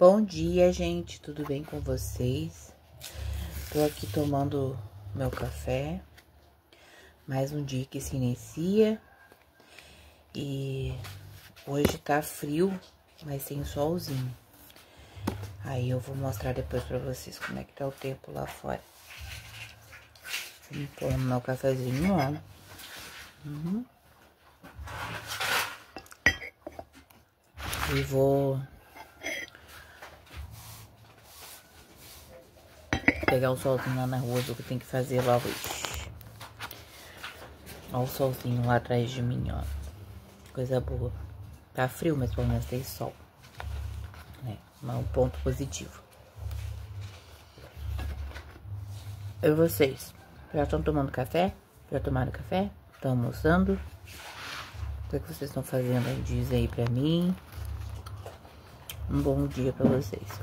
Bom dia, gente, tudo bem com vocês? Tô aqui tomando meu café. Mais um dia que se inicia. E hoje tá frio, mas tem solzinho. Aí eu vou mostrar depois pra vocês como é que tá o tempo lá fora. Vou meu cafezinho, ó. Uhum. E vou pegar o solzinho lá na rua, ver o que tem que fazer logo. Olha o solzinho lá atrás de mim, ó. Coisa boa. Tá frio, mas pelo menos tem sol. É, um ponto positivo. E vocês? Já estão tomando café? Já tomaram café? Estão almoçando? O que, é que vocês estão fazendo? Diz aí pra mim. Um bom dia pra vocês.